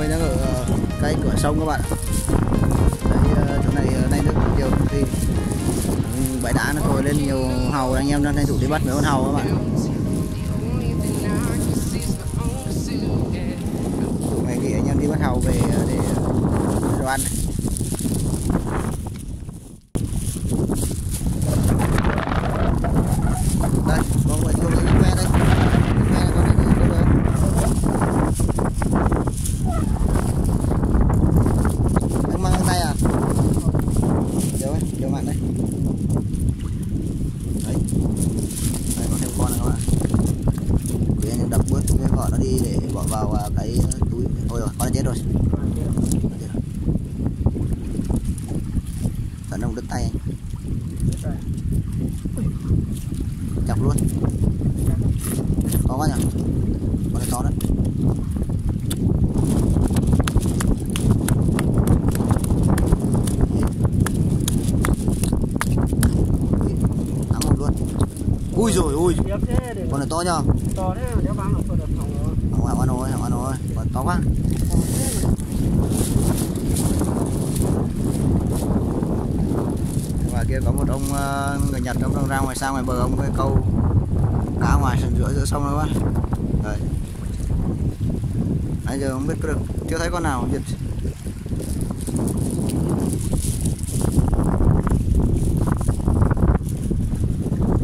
mình đang ở ờ, cái cửa sông các bạn Đấy, ờ, chỗ này ờ, nay nước nhiều thì bãi đá nó trồi lên nhiều hàu anh em đang tranh thủ đi bắt mấy con hàu các bạn Chỗ này thì anh em đi bắt hàu về để đồ ăn này. đây có người xuống cái que đây que này con này con này anh mang tay à điều ấy điều mặn đây đấy đây có thêm con này các bạn quý anh em đập bớt cái vỏ nó đi để bỏ vào à, cái túi ôi rồi con này chết rồi Con chết rồi. Tấn ông đứt tay anh chọc luôn to quá nhỉ con này to đấy Thắng một luôn ui rồi ui. Con này to nhờ. to thế đéo bán được được phòng rồi. không ăn ơi không ăn ơi con to quá. Và kia có một ông ờ, người Nhật ông đang ra ngoài xa ngoài bờ ông cái câu cá ngoài sân giữa giữa sông đó quá. Đấy. Nãy giờ không biết được chưa thấy con nào giật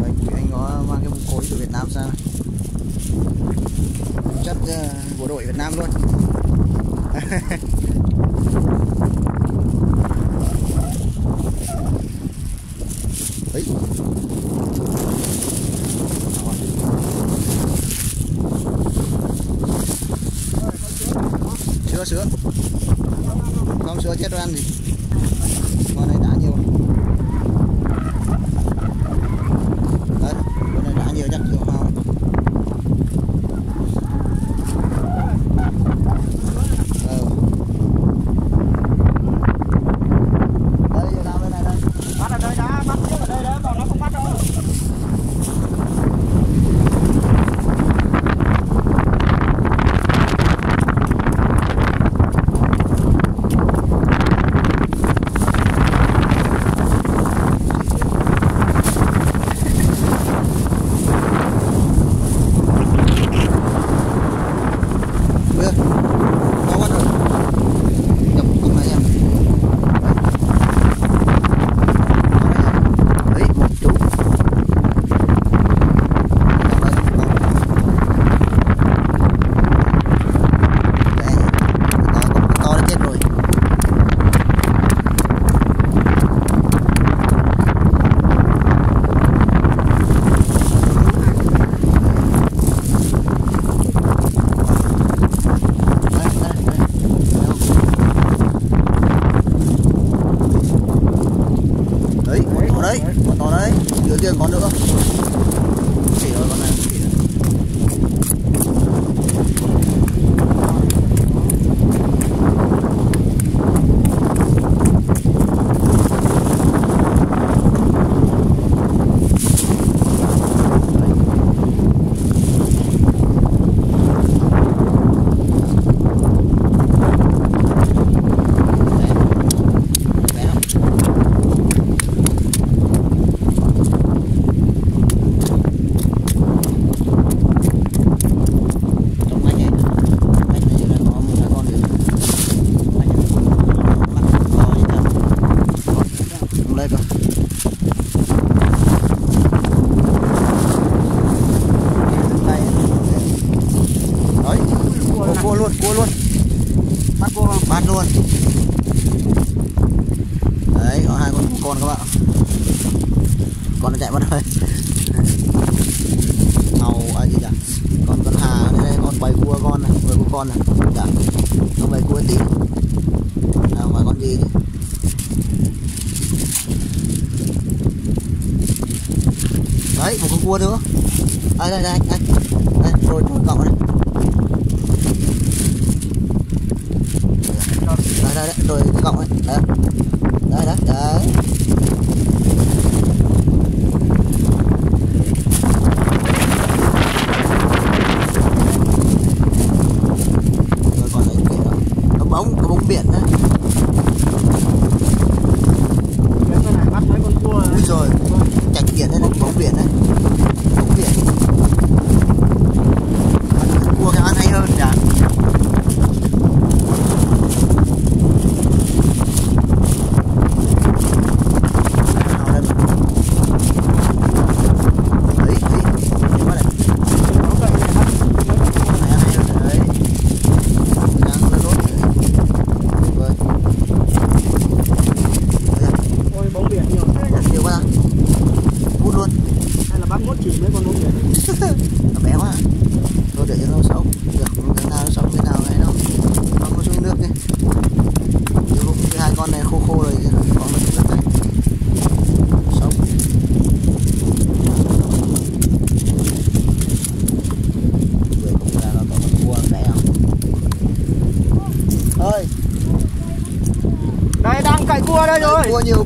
Đấy, quý anh có mang cái mông cối từ Việt Nam sang chất ờ, bộ đội Việt Nam luôn. con này. Dạ. Con về cua tí à, phải con gì chứ đấy một con cua nữa. Đây đây đây đây. Đây rồi rồi cậu đây 变呢？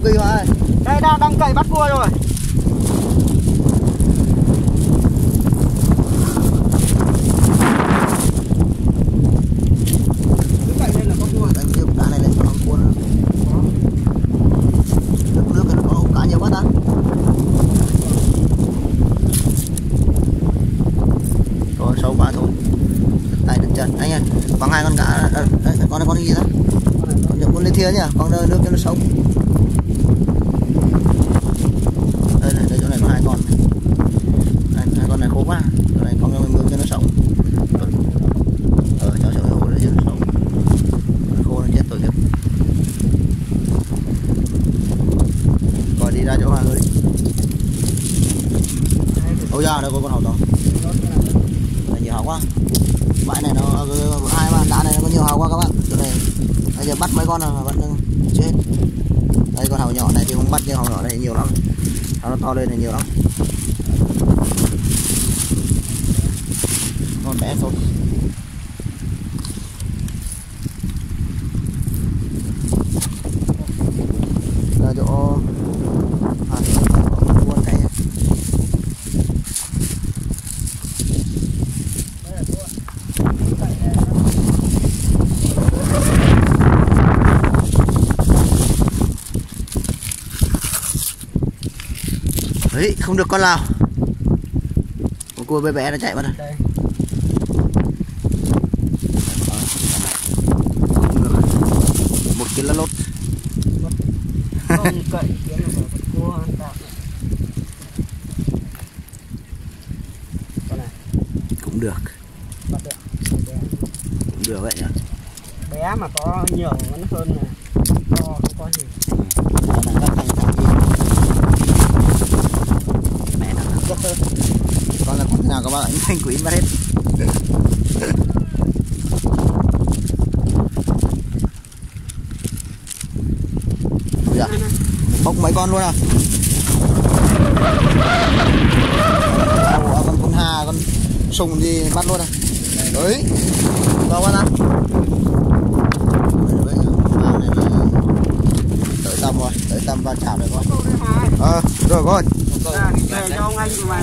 kỳ mà ơi Đây đang, đang cậy bắt cua rồi. Sâu quá thôi tại được trần anh ơi bằng hai con cá. Con con gì đó con con lên thiên nhỉ? Con đưa nước cho nó sống. lên này nhiều lắm. Con bé thôi. không được con nào. Con cua bé bé nó chạy mất rồi một cái lá lốt cũng được. Cũng được vậy nhỉ? Bé mà có nhiều lima rin. Dạ. Bốc mấy con luôn à? à con con hà con sùng gì bắt luôn à? Đấy. Vào con ạ. Tới tầm rồi, tới tầm và chảo rồi con. Ờ, rồi con. Cho ông anh mà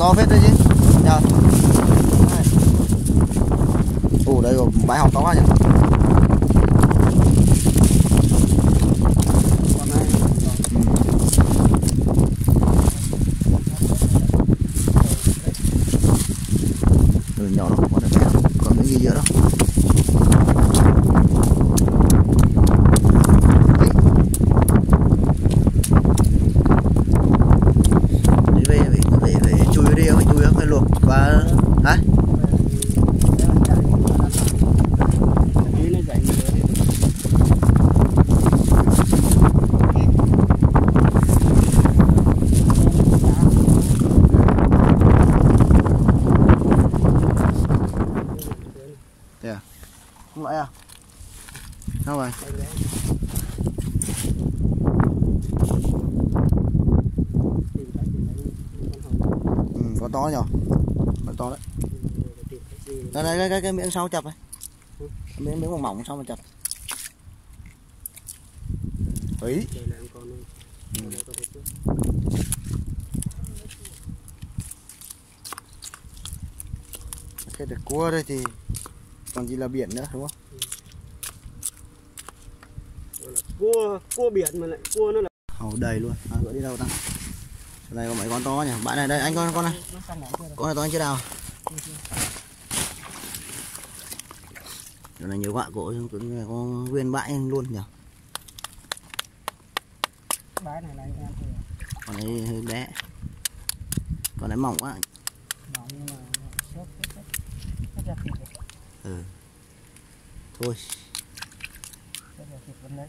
to phết đấy chứ. Dạ. Nhờ ủ đây bãi học to quá nhỉ. Có to nhở? Có to đấy. Đây đây cái cái, cái miếng sau chập này. Cái miếng miếng mỏng mỏng sau mà chập. Ấy. Con con thế được cua đây thì còn gì là biển nữa đúng không? Cua cua biển mà lại cua nó là hầu đầy luôn. À, gỡ đi đâu ta đây có mấy con to nhỉ. Bạn này, đây, anh con con này. Con này to anh chưa đào Chỗ này nhiều quạ cổ cũng có nguyên bãi luôn nhỉ. Bãi này là anh em con này hơi bé. Con này mỏng quá. Mỏng nhưng mà ừ. Thôi hết ra thịt vẫn đấy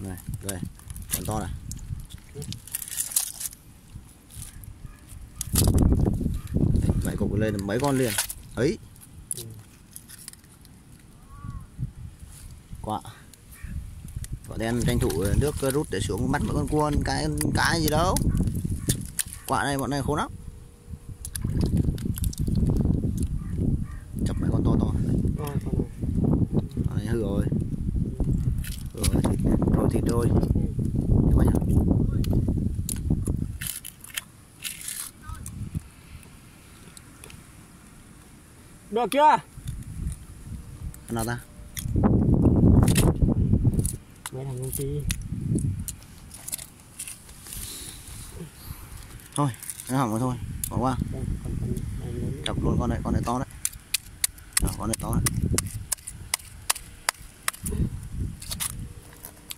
này đây con to này vậy cục lên mấy con liền. Ấy. Quả. Quả đen tranh thủ nước rút để xuống bắt mấy con cua cái cái gì đâu. Quả này bọn này khốn lắm. Chập mấy con to to. Con này hư rồi. Hư rồi thịt rồi thịt rồi Các bạn nhỉ? Được chưa? Nào ta? Mấy thằng công ty. Thôi nó hỏng rồi thôi. Bỏ qua. Chọc luôn con này con này to đấy. Đó, con này to đấy.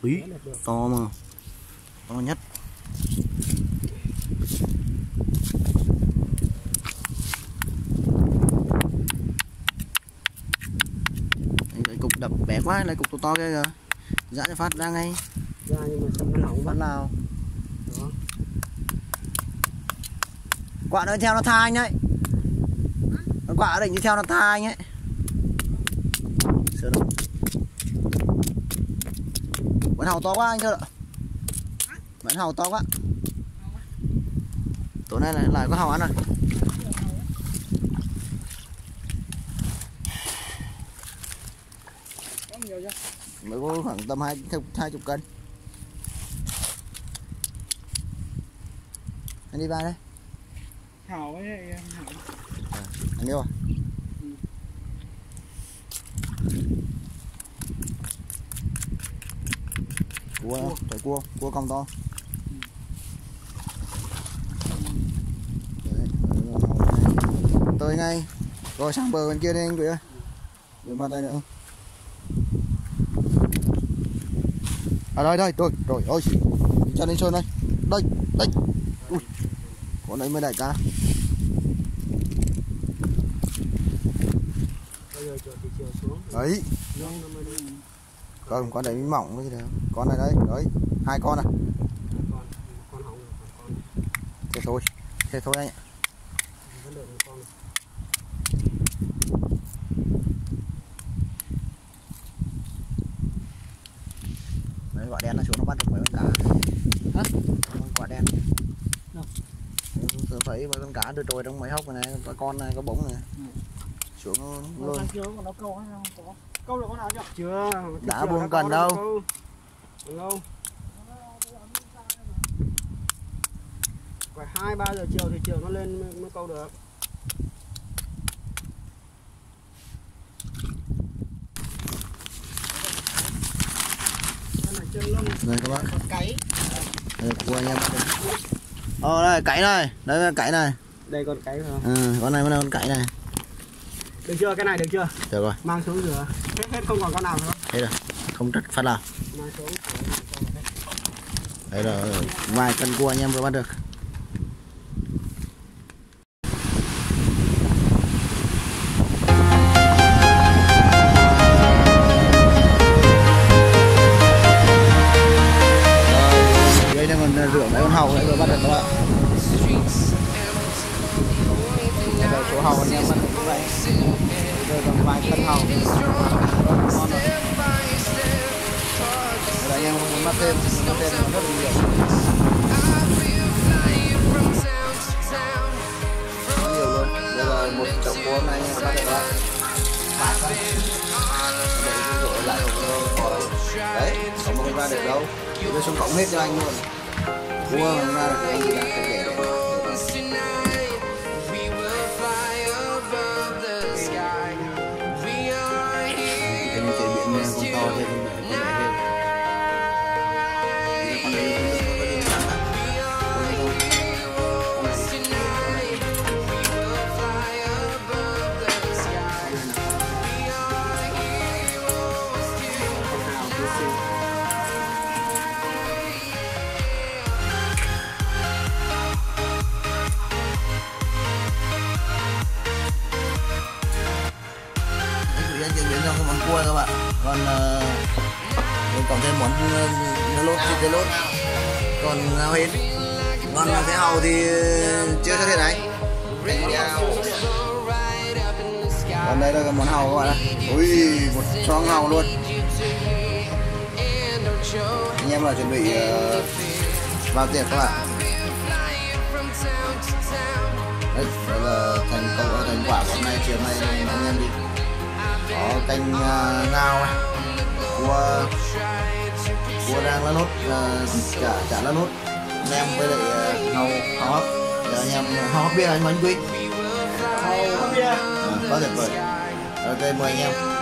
Úi, to mà. To nhất Đấy, cái cục đập bé quá lại cục to to kia kìa. Dã cho phát ra ngay. Ra nhưng mà xong nó hỏng bắt nào quả nó theo nó tha anh đấy. Con quả định như theo nó tha anh ấy. Vẫn hàu to quá anh thưa ạ. Vẫn hàu to quá. Tối nay lại, lại có hàu ăn rồi có nhiều chưa mới có khoảng tầm hai hai chục cân. Anh đi ba đây. Hảo với lại hảo. Anh yêu à cua Cua. phải cua cua cong to. Tới ngay. Rồi sang bờ bên kia đi anh quỷ ơi. Đừng vào đây nữa à đây đây rồi rồi, ôi cho lên sơn đây. Đây đây. Ui, con đấy mới đại ca. Đấy. Không, con đấy mới mỏng cái gì đấy con này đấy đấy, hai con này thế thôi thế thôi anh ạ vẫn được một con này. đấy quả đen nó xuống nó bắt được mấy con cá Hả? con quả đen Đâu? tôi thấy mấy con cá từ trôi trong mấy hốc này có con này có bóng này. Xuống luôn. câu hay không có. Câu được con nào chưa? Chưa Đã buông cần đâu. đâu phải hai ba giờ chiều thì chiều nó lên mới, câu được. Đây các bạn đây cua anh em ờ đây cãi này đây là cãi này. Đây con phải không? Ừ, con này mới là con cãi này. Được chưa? Cái này được chưa? Được rồi. Mang xuống rửa. Hết hết không còn con nào nữa. Thế rồi. Không trách phát nào. Mang xuống. Đây là vài cân cua anh em vừa bắt được anh em muốn bắt thêm thêm rất là nhiều Rất nhiều luôn. Bây giờ một chậu cua hôm nay anh em bắt được đó đấy để rửa lại. Một cò đấy không có ra được đâu? Để tôi xuống cổng hết cho anh luôn. Cua ra được anh thì là cái còn ngao hết. Còn cái hàu thì chưa xuất hiện đấy. còn đây là cái món hàu các bạn ạ. Ui một xoong hàu luôn. Anh em là chuẩn bị uh, vào tiệc các bạn? Đấy đó là thành công ờ, thành quả của hôm nay chiều nay anh em đi. Có canh ờ, uh, ngao này? Cua cua đang lá nốt uh, chả chả lá nốt nem với lại uh, hàu hàu hấp giờ anh em hàu hấp bia anh bánh quý. Hầu bia à, có tuyệt vời. Ok mời anh em